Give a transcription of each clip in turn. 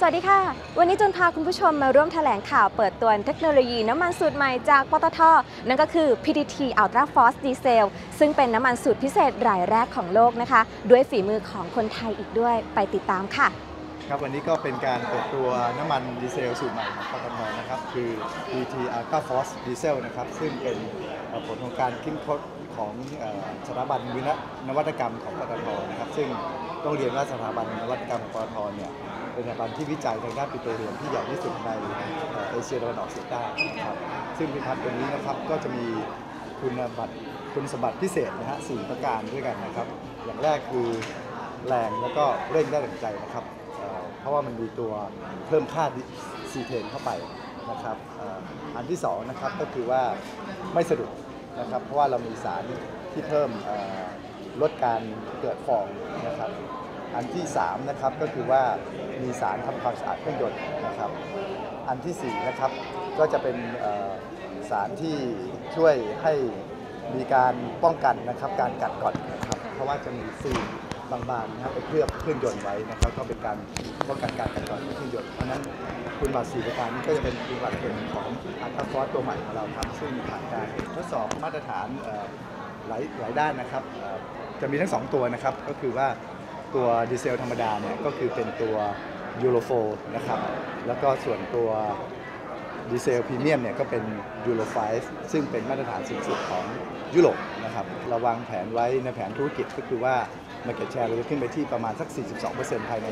สวัสดีค่ะ วันนี้จุนพาคุณผู้ชมมาร่วมแถลงข่าวเปิดตัวเทคโนโลยีน้ำมันสูตรใหม่จากปตท นั่นก็คือ PTT Ultra Force Diesel ซึ่งเป็นน้ำมันสูตรพิเศษรายแรกของโลกนะคะ ด้วยฝีมือของคนไทยอีกด้วยไปติดตามค่ะ ครับวันนี้ก็เป็นการเปิดตัวน้ำมันดีเซลสูตรใหม่ของปตทนะครับ คือ PTT Ultra Force Diesel นะครับ ซึ่งเป็น ผลของการคิดค้นของสถาบันวินนวัตกรรมของปตทนะครับ ซึ่งต้องเรียนว่าสถาบันนวัตกรรมของปตทเนี่ยเป็นสถาบันที่วิจัยทางด้านปิโตรเลียมที่ใหญ่ที่สุดในเอเชียตะวันออกเฉียงใต้นะครับซึ่งผลิตภัณฑ์ตัวนี้นะครับก็จะมีคุณบัตรคุณสมบัติพิเศษนะฮะสี่ประการด้วยกันนะครับ อย่างแรกคือแรงแล้วก็เร่งได้ดั่งใจนะครับ ราะว่ามันมีตัวเพิ่มค่าซีเทนเข้าไปนะครับอันที่สองนะครับก็คือว่าไม่สะดุดนะครับเพราะว่าเรามีสารที่เพิ่มลดการเกิดฟองนะครับอันที่สามนะครับก็คือว่ามีสารทำความสะอาดเครื่องยนต์นะครับอันที่สี่นะครับก็จะเป็นสารที่ช่วยให้มีการป้องกันนะครับการกัดกร่อนนะครับเพราะว่าจะมีฟิล บางๆนะครับไปเคลือบเครื่องยนต์ไว้นะครับก็เป็นการป้องกันการกัดกร่อนของเครื่องยนต์เพราะนั้นคุณบัตรสีประการนี้ก็จะเป็นคุณบัตรเป็นของUltraForce ตัวใหม่ของเราครับซึ่งผ่านการทดสอบมาตรฐานหลายหลายด้านนะครับจะมีทั้งสองตัวนะครับก็คือว่าตัวดีเซลธรรมดาเนี่ยก็คือเป็นตัว Euro four นะครับแล้วก็ส่วนตัว ดีเซลพรีเมียมเนี่ยก็เป็นยูโร5ซึ่งเป็นมาตรฐานสูงสุดของยุโรปนะครับเราวางแผนไว้ในแผนธุรกิจก็คือว่า Market Share เราจะขึ้นไปที่ประมาณสัก 42%ภายใน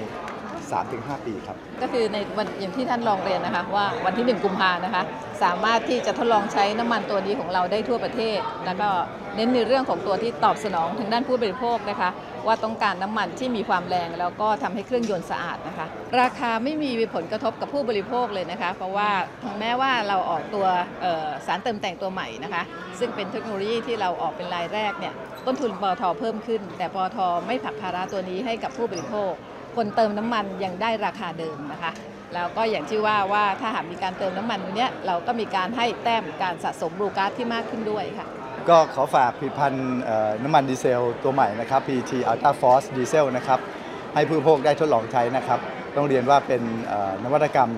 3-5 ปีครับ ก็คือในวันอย่างที่ท่านลองเรียนนะคะว่าวันที่ 1 กุมภานะคะ สามารถที่จะทดลองใช้น้ำมันตัวนี้ของเราได้ทั่วประเทศ แล้วก็ เน้นในเรื่องของตัวที่ตอบสนองทางด้านผู้บริโภคนะคะ ว่าต้องการน้ำมันที่มีความแรง แล้วก็ทำให้เครื่องยนต์สะอาดนะคะ ราคาไม่มีผลกระทบกับผู้บริโภคเลยนะคะ เพราะว่าถึงแม้ว่าเราออกตัวสารเติมแต่งตัวใหม่นะคะ ซึ่งเป็นเทคโนโลยีที่เราออกเป็นรายแรกเนี่ยต้นทุนปอทเพิ่มขึ้น แต่ปอทไม่ผลักภาระตัวนี้ให้กับผู้บริโภค คนเติมน้ำมันยังได้ราคาเดิมนะคะแล้วก็อย่างที่ว่าว่าถ้าหากมีการเติมน้ำมันเนี้ยเราก็มีการให้แต้มการสะสมบลูการ์ดที่มากขึ้นด้วยค่ะ ก็ขอฝากผลิตภัณฑ์น้ำมันดีเซลตัวใหม่นะครับ PT Ultra Force Diesel นะครับ ให้ผู้บริโภคได้ทดลองใช้นะครับ ต้องเรียนว่าเป็นนวัตกรรม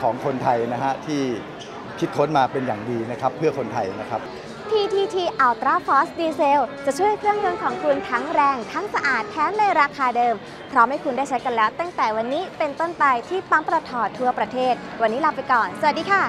ของคนไทยนะฮะที่คิดค้นมาเป็นอย่างดีนะครับ เพื่อคนไทยนะครับ PTT Ultra Force Diesel จะช่วยเครื่องยนต์ของคุณทั้งแรง ทั้งสะอาดแถมในราคาเดิม พร้อมให้คุณได้ใช้กันแล้วตั้งแต่วันนี้เป็นต้นไปที่ปั๊มปตททั่วประเทศ วันนี้ลาไปก่อน สวัสดีค่ะ